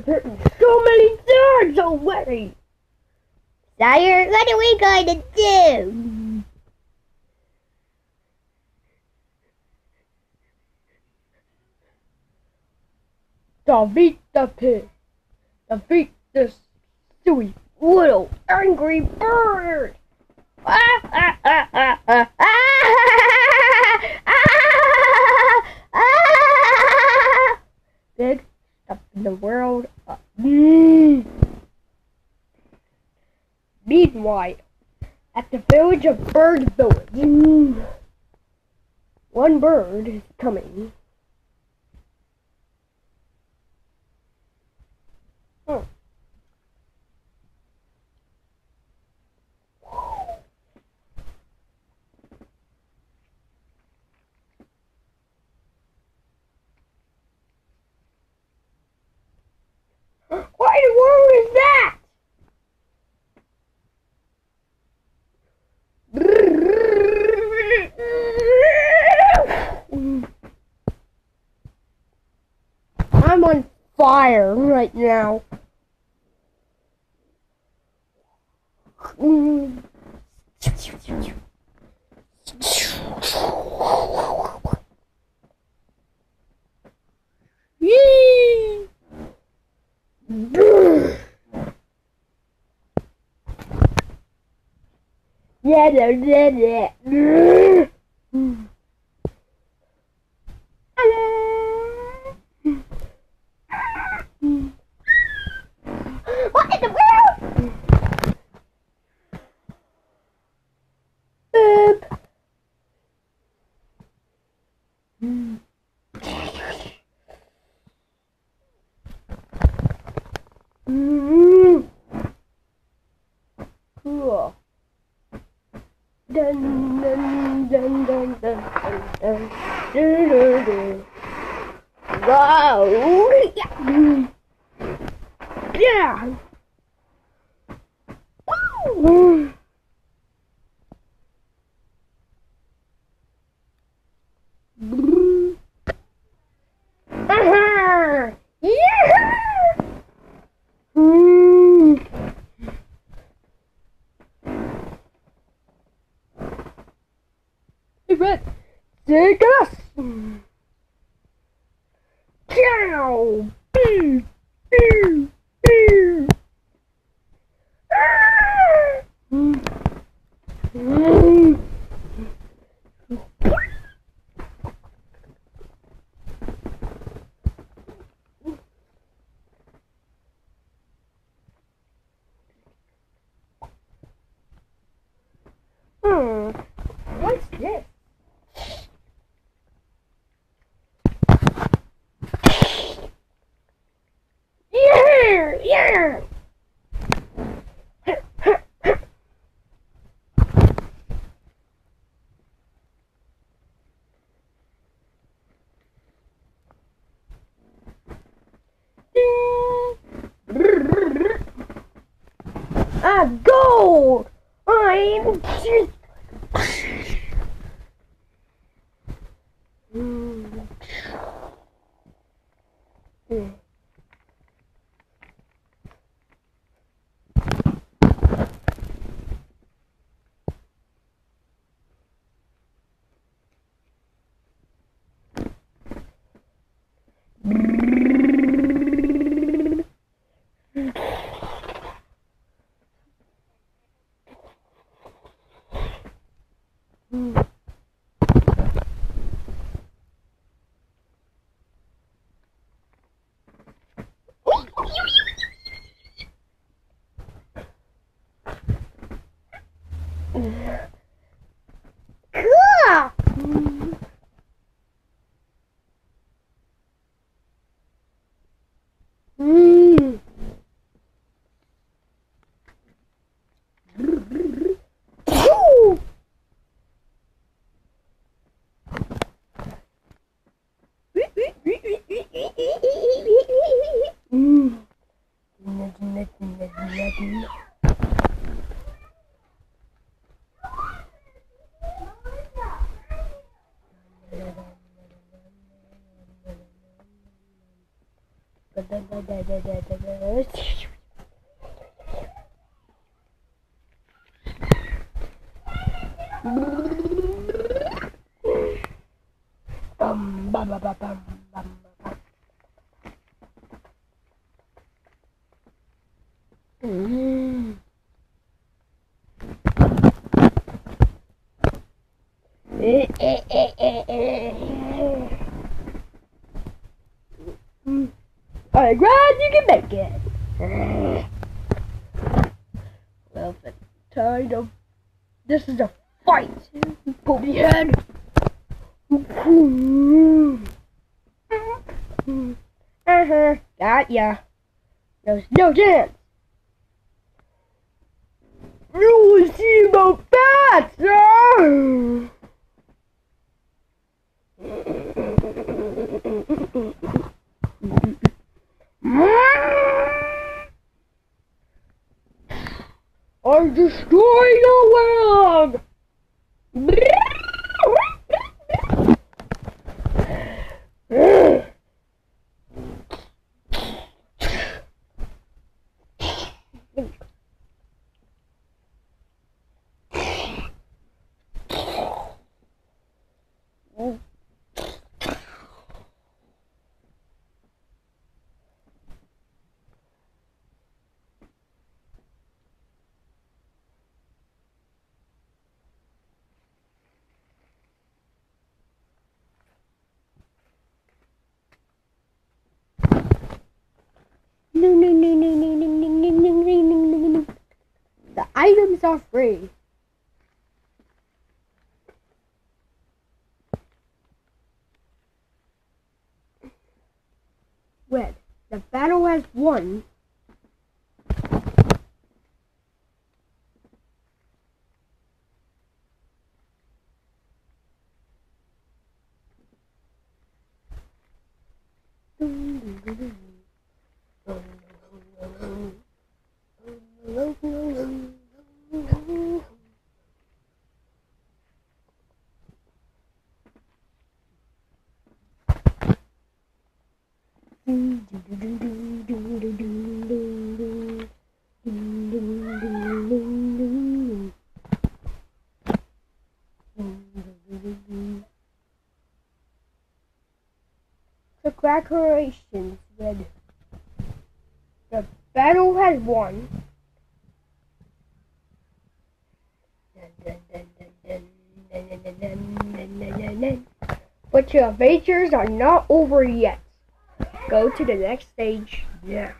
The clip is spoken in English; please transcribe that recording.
so many times already. Sire, what are we going to do? Defeat the pig. Defeat this sweet little angry bird. Ah, ah, ah, ah, ah, ah, ah, ah. Big stuff in the world. Uh, mm. Meanwhile, at the village of Bird Village, mm, one bird is coming. Hmm. What in the world is that? I'm on fire right now. Yeah, yeah, yeah, yeah. What in the world? Boop. Mm. Dun dun dun dun dun dun dun dun dun dun. Wow! Yeah. Yeah. Woo. Aha! Yeah! Mm. Hey, Red, take us! Cow! Boo! Boo! Boo! Hmm. What's this? Yeah! Ah, gold! I'm just. Mm. 그! 음. 음. 음. да, да, да, да, да. Bam, bam, bam, bam, bam, bam. Mm. Eh, eh, eh, eh, eh. Alright, Grant, you can make it. Well, then, kind of. This is a fight. Poopy head. Uh-huh. Got ya. There's no chance. You will see about that, sir. I destroy the world. Items are free. When the battle has won, Congratulations, Red. The battle has won. But your adventures are not over yet. Go to the next stage now.